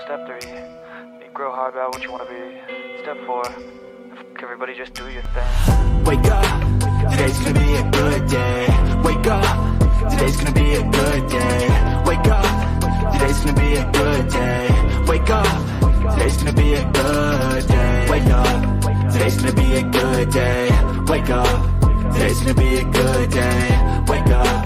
Step three, you grow hard about what you want to be. Step four, everybody just do your thing. Wake up, today's gonna be a good day. Wake up, today's gonna be a good day. Wake up, today's gonna be a good day. Wake up, today's gonna be a good day. Wake up, today's gonna be a good day. Wake up, today's gonna be a good day. Wake up.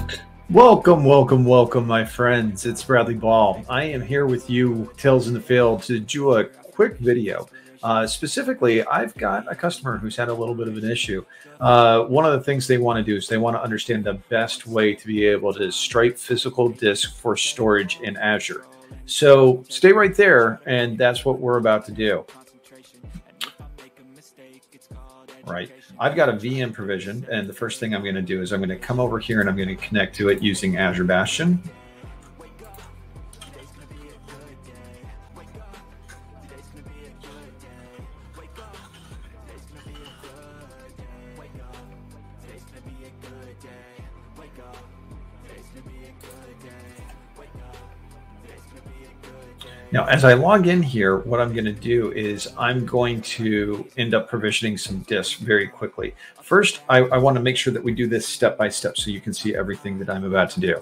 Welcome, welcome, welcome, my friends. It's Bradley Ball. I am here with you, Tales in the Field, to do a quick video. Uh, specifically, I've got a customer who's had a little bit of an issue. Uh, one of the things they want to do is they want to understand the best way to be able to stripe physical disk for storage in Azure. So stay right there, and that's what we're about to do. Right. I've got a VM provision, and the first thing I'm going to do is I'm going to come over here and I'm going to connect to it using Azure Bastion. Now, as I log in here, what I'm going to do is I'm going to end up provisioning some disks very quickly. First, I, I want to make sure that we do this step by step so you can see everything that I'm about to do.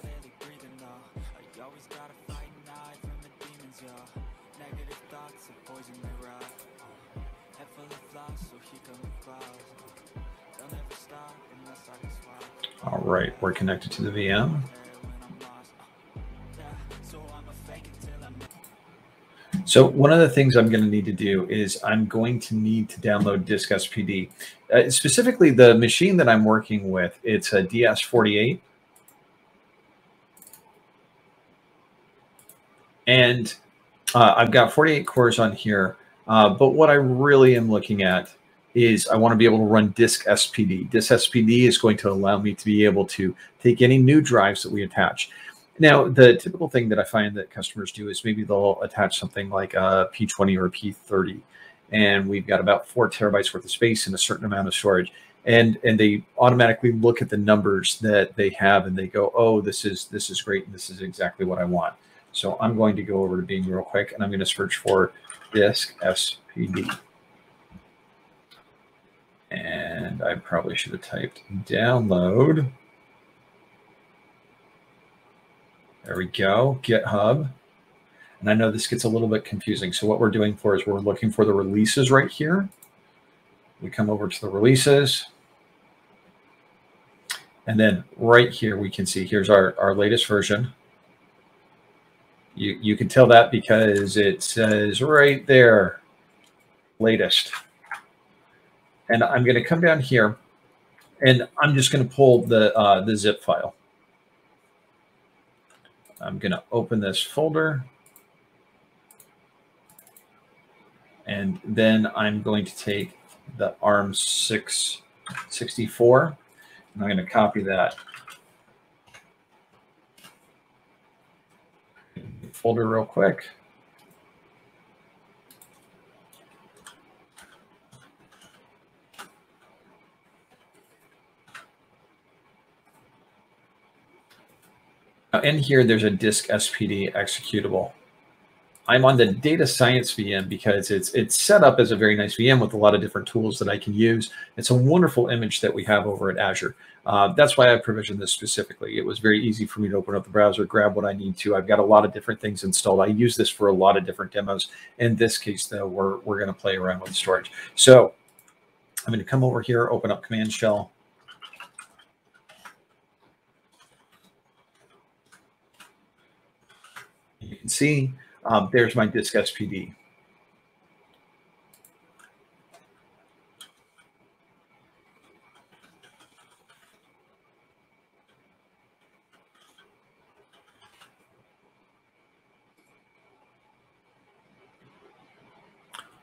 All right, we're connected to the VM. So one of the things I'm going to need to do is I'm going to need to download Disk SPD. Uh, specifically, the machine that I'm working with, it's a DS48. And uh, I've got 48 cores on here. Uh, but what I really am looking at is I want to be able to run Disk SPD. Disk SPD is going to allow me to be able to take any new drives that we attach. Now, the typical thing that I find that customers do is maybe they'll attach something like a P20 or a P30, and we've got about four terabytes worth of space and a certain amount of storage. And, and they automatically look at the numbers that they have and they go, oh, this is this is great and this is exactly what I want. So I'm going to go over to Bing real quick and I'm going to search for disk SPD. And I probably should have typed download. There we go, GitHub. And I know this gets a little bit confusing. So what we're doing for is we're looking for the releases right here. We come over to the releases. And then right here, we can see here's our, our latest version. You, you can tell that because it says right there, latest. And I'm going to come down here and I'm just going to pull the, uh, the zip file. I'm going to open this folder. And then I'm going to take the ARM 664 and I'm going to copy that folder real quick. In here, there's a disk SPD executable. I'm on the data science VM because it's it's set up as a very nice VM with a lot of different tools that I can use. It's a wonderful image that we have over at Azure. Uh, that's why I provisioned this specifically. It was very easy for me to open up the browser, grab what I need to. I've got a lot of different things installed. I use this for a lot of different demos. In this case, though, we're, we're going to play around with storage. So I'm going to come over here, open up Command Shell, you can see um, there's my disk SPD.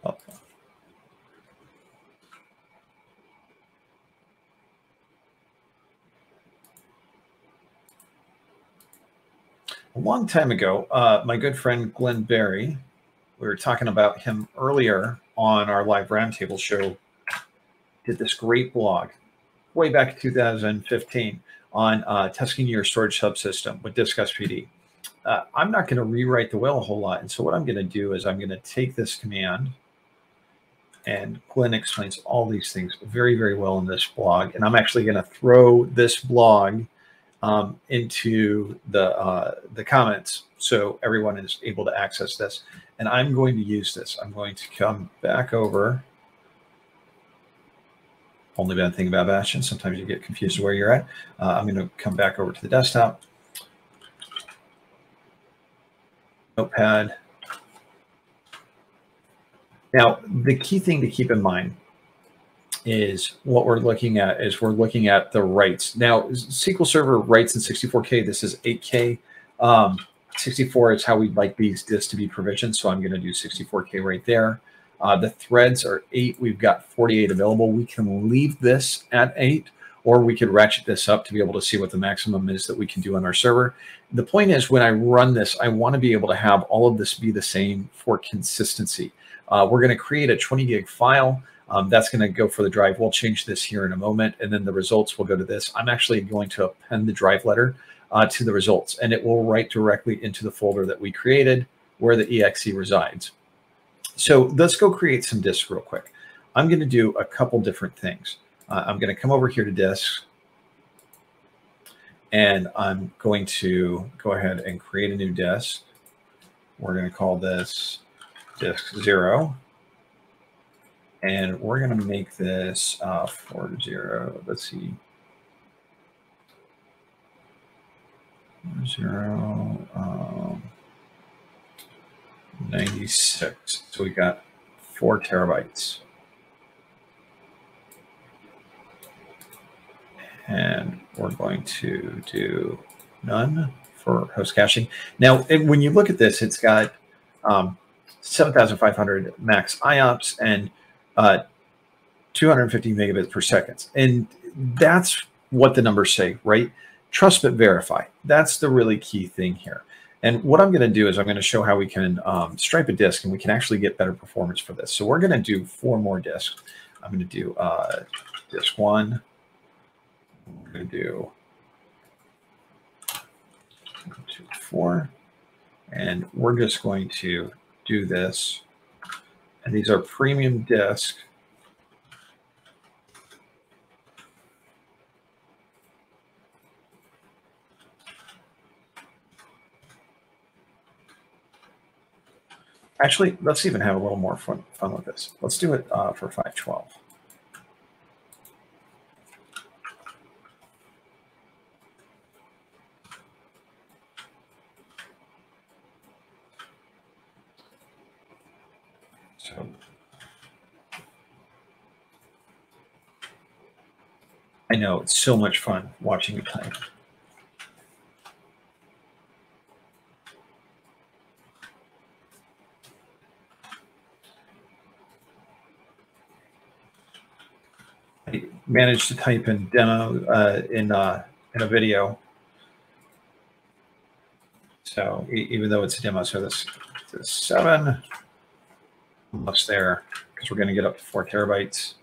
Oh. A long time ago, uh, my good friend Glenn Berry, we were talking about him earlier on our live roundtable show, did this great blog way back in 2015 on uh, testing your storage subsystem with Disk SPD. uh, I'm not going to rewrite the whale a whole lot. And so what I'm going to do is I'm going to take this command and Glenn explains all these things very, very well in this blog. And I'm actually going to throw this blog um, into the uh, the comments so everyone is able to access this. And I'm going to use this. I'm going to come back over. Only bad thing about Bastion, sometimes you get confused where you're at. Uh, I'm going to come back over to the desktop. Notepad. Now, the key thing to keep in mind is what we're looking at is we're looking at the writes. Now, SQL Server writes in 64K. This is 8K. Um, 64 is how we'd like these disks to be provisioned. So I'm going to do 64K right there. Uh, the threads are eight. We've got 48 available. We can leave this at eight, or we could ratchet this up to be able to see what the maximum is that we can do on our server. The point is when I run this, I want to be able to have all of this be the same for consistency. Uh, we're going to create a 20 gig file. Um, that's going to go for the drive. We'll change this here in a moment, and then the results will go to this. I'm actually going to append the drive letter uh, to the results, and it will write directly into the folder that we created where the exe resides. So let's go create some disks real quick. I'm going to do a couple different things. Uh, I'm going to come over here to disks, and I'm going to go ahead and create a new disk. We're going to call this disk zero. And we're going to make this uh, four zero. Let's see. Zero, um, 96. So we got four terabytes. And we're going to do none for host caching. Now, when you look at this, it's got um, 7,500 max IOPS and uh, 250 megabits per second. And that's what the numbers say, right? Trust but verify. That's the really key thing here. And what I'm going to do is I'm going to show how we can um, stripe a disk and we can actually get better performance for this. So we're going to do four more disks. I'm going to do uh, disk one. I'm going to do two, four. And we're just going to do this. And these are premium disk. Actually, let's even have a little more fun, fun with this. Let's do it uh, for 512. So I know it's so much fun watching you play. I managed to type in demo uh, in uh, in a video. So even though it's a demo, so this, this seven almost there because we're going to get up to four terabytes.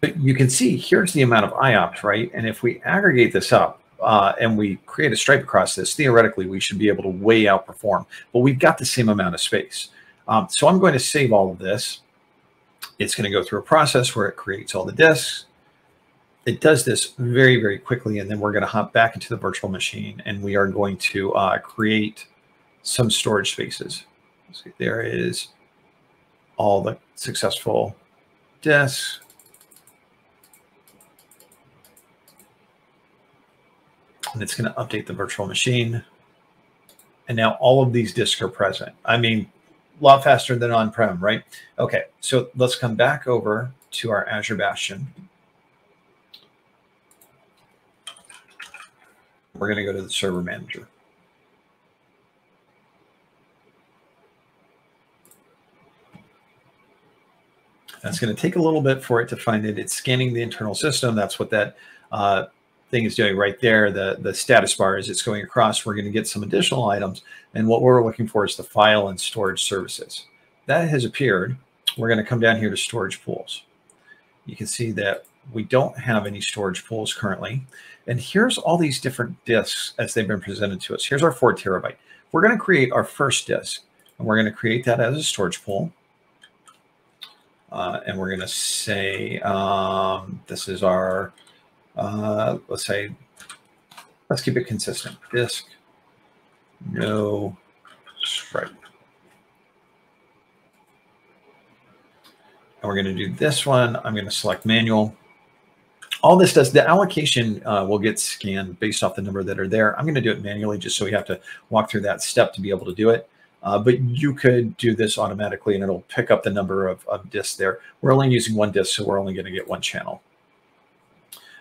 But you can see here's the amount of IOPS, right? And if we aggregate this up uh, and we create a stripe across this, theoretically, we should be able to way outperform. But we've got the same amount of space. Um, so I'm going to save all of this. It's going to go through a process where it creates all the disks it does this very, very quickly. And then we're going to hop back into the virtual machine and we are going to uh, create some storage spaces. See, there is all the successful disks. And it's going to update the virtual machine. And now all of these disks are present. I mean, a lot faster than on-prem, right? Okay, so let's come back over to our Azure Bastion. We're going to go to the server manager. That's going to take a little bit for it to find it. It's scanning the internal system. That's what that uh, thing is doing right there. The, the status bar is it's going across. We're going to get some additional items. And what we're looking for is the file and storage services. That has appeared. We're going to come down here to storage pools. You can see that we don't have any storage pools currently. And here's all these different disks as they've been presented to us. Here's our four terabyte. We're going to create our first disk, and we're going to create that as a storage pool. Uh, and we're going to say um, this is our, uh, let's say, let's keep it consistent. Disk, no stripe. And we're going to do this one. I'm going to select manual. All this does, the allocation uh, will get scanned based off the number that are there. I'm going to do it manually just so we have to walk through that step to be able to do it. Uh, but you could do this automatically and it'll pick up the number of, of disks there. We're only using one disk, so we're only going to get one channel.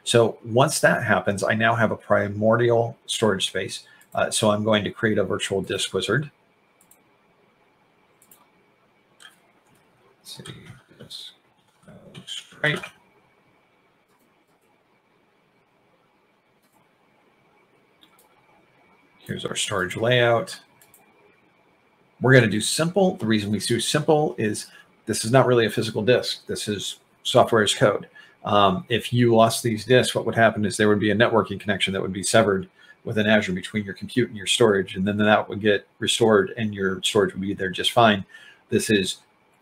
So once that happens, I now have a primordial storage space. Uh, so I'm going to create a virtual disk wizard. Let's see, this right. Here's our storage layout. We're going to do simple. The reason we do simple is this is not really a physical disk. This is software as code. Um, if you lost these disks, what would happen is there would be a networking connection that would be severed within Azure between your compute and your storage, and then that would get restored and your storage would be there just fine. This is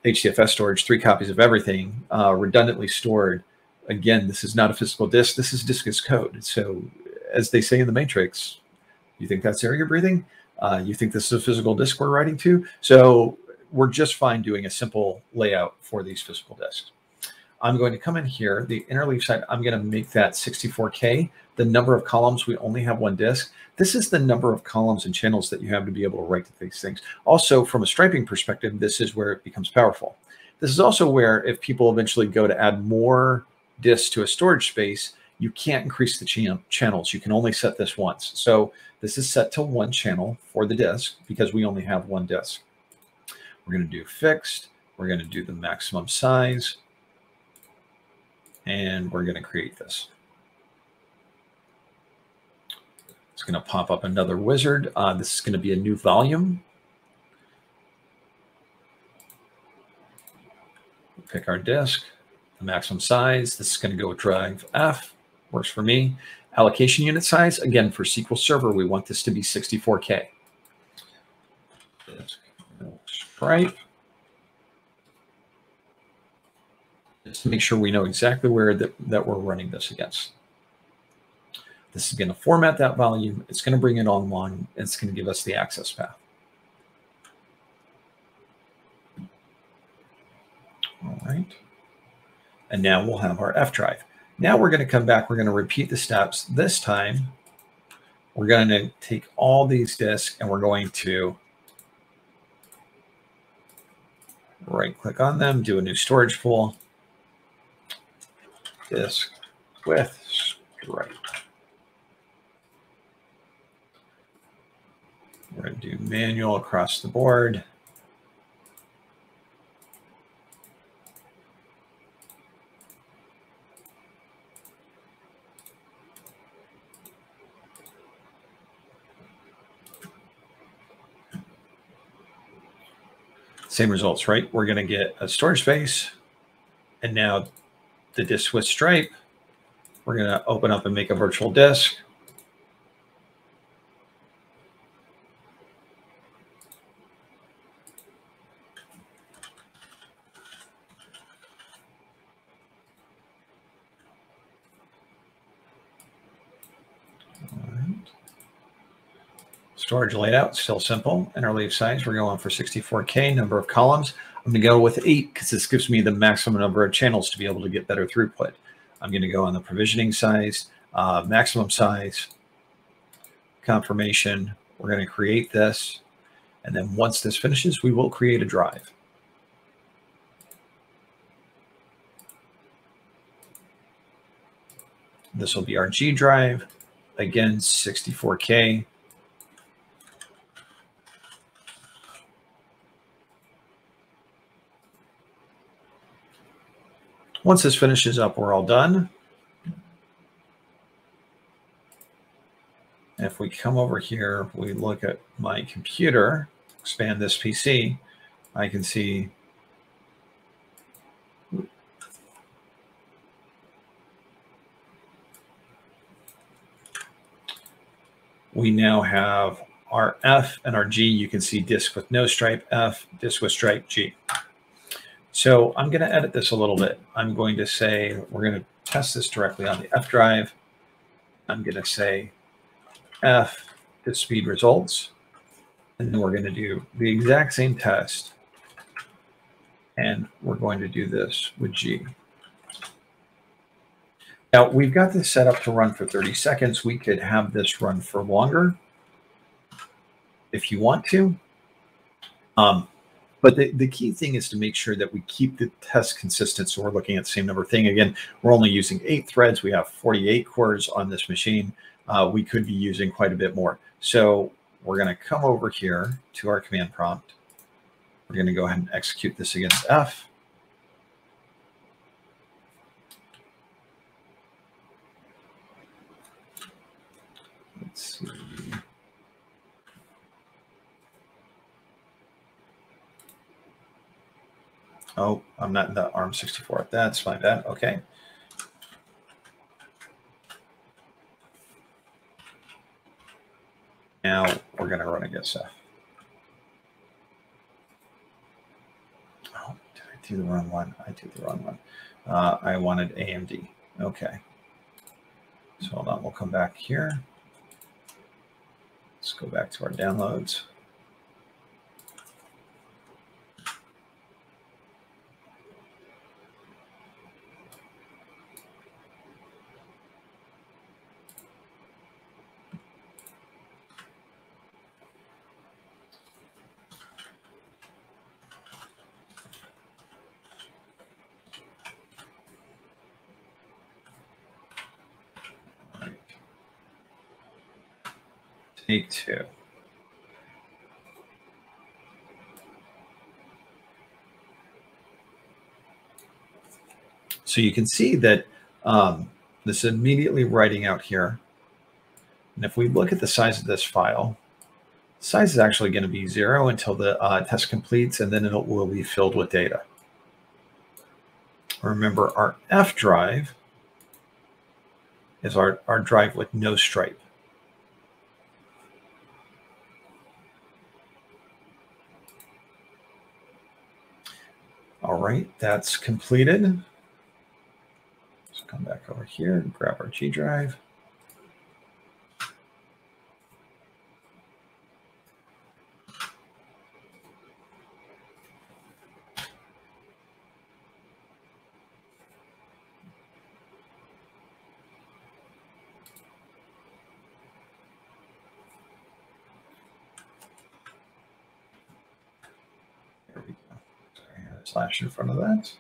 HDFS storage, three copies of everything, uh, redundantly stored. Again, this is not a physical disk. This is disk as code. So as they say in the Matrix, you think that's air you're breathing? Uh, you think this is a physical disk we're writing to? So we're just fine doing a simple layout for these physical disks. I'm going to come in here, the interleave size, I'm going to make that 64K. The number of columns, we only have one disk. This is the number of columns and channels that you have to be able to write to these things. Also, from a striping perspective, this is where it becomes powerful. This is also where if people eventually go to add more disks to a storage space, you can't increase the ch channels. You can only set this once. So this is set to one channel for the disk because we only have one disk. We're going to do fixed. We're going to do the maximum size. And we're going to create this. It's going to pop up another wizard. Uh, this is going to be a new volume. Pick our disk, the maximum size. This is going to go drive F. Works for me. Allocation unit size, again, for SQL Server, we want this to be 64K. Stripe. Just to make sure we know exactly where that, that we're running this against. This is going to format that volume. It's going to bring it online. It's going to give us the access path. All right. And now we'll have our F drive. Now we're going to come back. We're going to repeat the steps. This time, we're going to take all these disks and we're going to right click on them, do a new storage pool, disk with stripe. We're going to do manual across the board. Same results, right? We're going to get a storage space. And now the disk with stripe, we're going to open up and make a virtual disk. Storage layout, still simple. Interleave size, we're going for 64K. Number of columns, I'm going to go with eight because this gives me the maximum number of channels to be able to get better throughput. I'm going to go on the provisioning size, uh, maximum size, confirmation. We're going to create this. And then once this finishes, we will create a drive. This will be our G drive. Again, 64K. Once this finishes up, we're all done. If we come over here, we look at my computer, expand this PC, I can see we now have our F and our G. You can see disk with no stripe F, disk with stripe G. So I'm going to edit this a little bit. I'm going to say we're going to test this directly on the F drive. I'm going to say F to speed results. And then we're going to do the exact same test. And we're going to do this with G. Now we've got this set up to run for 30 seconds. We could have this run for longer if you want to. Um, but the, the key thing is to make sure that we keep the test consistent. So we're looking at the same number thing. Again, we're only using eight threads. We have 48 cores on this machine. Uh, we could be using quite a bit more. So we're going to come over here to our command prompt. We're going to go ahead and execute this against F. Let's see. Oh, I'm not in the ARM64. That's my bad. Okay. Now we're going to run against F. Oh, did I do the wrong one? I did the wrong one. Uh, I wanted AMD. Okay. So hold on, we'll come back here. Let's go back to our downloads. Take two. So you can see that um, this is immediately writing out here. And if we look at the size of this file, size is actually going to be zero until the uh, test completes, and then it will be filled with data. Remember, our F drive is our, our drive with no stripe. All right, that's completed. Let's come back over here and grab our G drive. In front of that.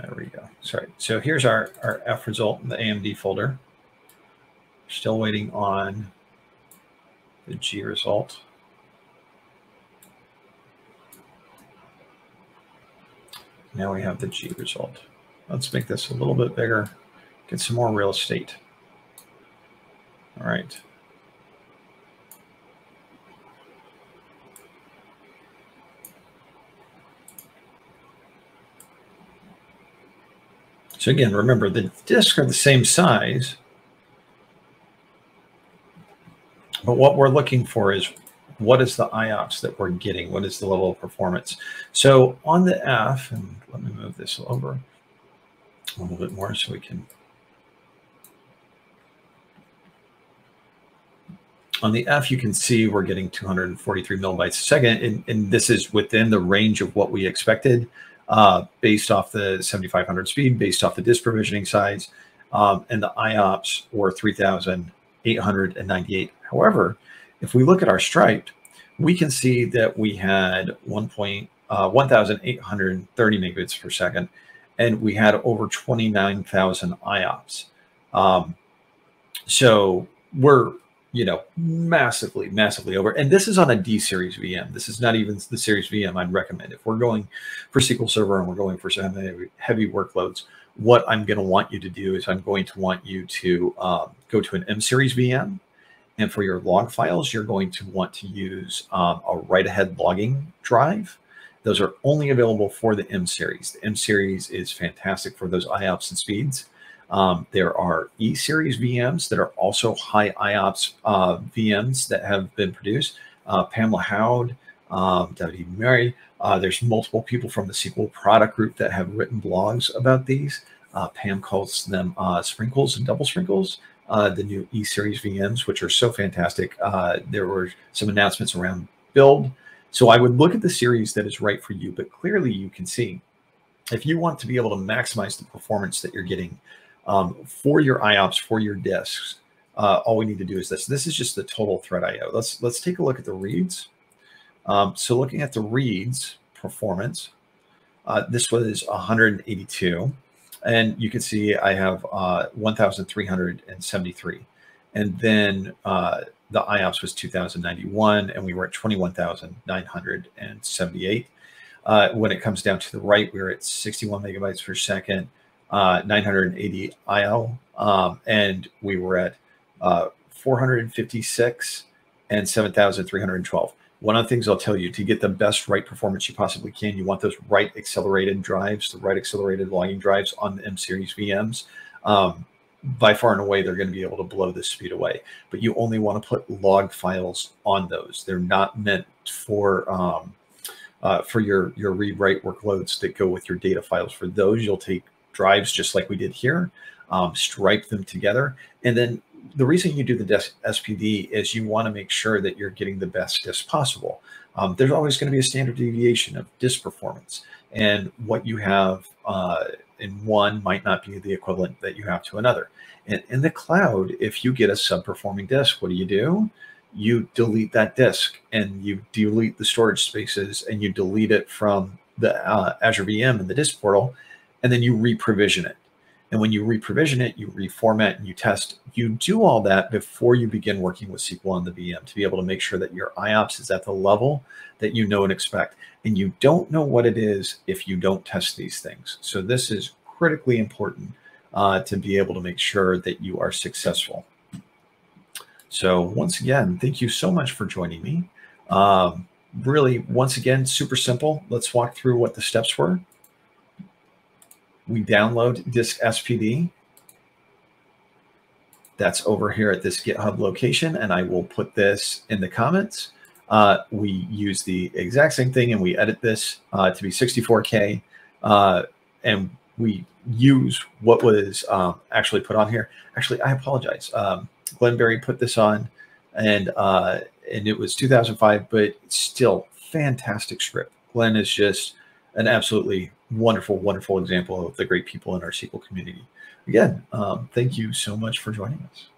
There we go. Sorry. So here's our, our F result in the AMD folder. Still waiting on the G result. Now we have the G result. Let's make this a little bit bigger, get some more real estate. All right. So again, remember the discs are the same size, but what we're looking for is what is the IOPS that we're getting? What is the level of performance? So on the F, and let me move this over a little bit more so we can. On the F, you can see we're getting 243 millibytes a second, and, and this is within the range of what we expected uh, based off the 7500 speed, based off the disk provisioning size, um, and the IOPS were 3,898. However, if we look at our striped, we can see that we had 1. Uh, 1,830 megabits per second, and we had over 29,000 IOPS. Um, so we're you know, massively, massively over. And this is on a D series VM. This is not even the series VM I'd recommend. If we're going for SQL Server and we're going for some heavy, heavy workloads, what I'm going to want you to do is I'm going to want you to um, go to an M series VM. And for your log files, you're going to want to use um, a write ahead logging drive. Those are only available for the M series. The M series is fantastic for those IOPS and speeds. Um, there are E series VMs that are also high IOPS uh, VMs that have been produced. Uh, Pam Lahoud, um, W. Mary, uh, there's multiple people from the SQL product group that have written blogs about these. Uh, Pam calls them uh, sprinkles and double sprinkles. Uh, the new E series VMs, which are so fantastic. there were some announcements around build. So I would look at the series that is right for you, but clearly you can see if you want to be able to maximize the performance that you're getting um, for your IOPS, for your disks, uh, all we need to do is this. This is just the total thread IO. Let's let's take a look at the reads. Um, so looking at the reads performance, uh, this was 182, and you can see I have uh, 1,373, and then uh, the IOPS was 2,091, and we were at 21,978. Uh, when it comes down to the right, we are at 61 megabytes per second uh, 980 IO, um, and we were at uh, 456 and 7,312. One of the things I'll tell you to get the best write performance you possibly can, you want those write accelerated drives, the write accelerated logging drives on the M series VMs. Um, by far and away, they're going to be able to blow this speed away. But you only want to put log files on those. They're not meant for um, uh, for your your read write workloads that go with your data files. For those, you'll take drives just like we did here, um, stripe them together. And then the reason you do the SPD is you want to make sure that you're getting the best disk possible. Um, there's always going to be a standard deviation of disk performance. And what you have uh, in one might not be the equivalent that you have to another. And in the cloud, if you get a subperforming disk, what do you do? You delete that disk and you delete the storage spaces and you delete it from the uh, Azure VM and the disk portal and then you reprovision it. And when you reprovision it, you reformat and you test. You do all that before you begin working with SQL on the VM to be able to make sure that your IOPS is at the level that you know and expect. And you don't know what it is if you don't test these things. So this is critically important uh, to be able to make sure that you are successful. So once again, thank you so much for joining me. Um, really, once again, super simple. Let's walk through what the steps were we download disk SPD. That's over here at this GitHub location, and I will put this in the comments. Uh, we use the exact same thing, and we edit this uh, to be 64K, uh, and we use what was um, actually put on here. Actually, I apologize. Um, Glenn Berry put this on, and uh, and it was 2005, but still fantastic script. Glenn is just an absolutely wonderful, wonderful example of the great people in our SQL community. Again, um, thank you so much for joining us.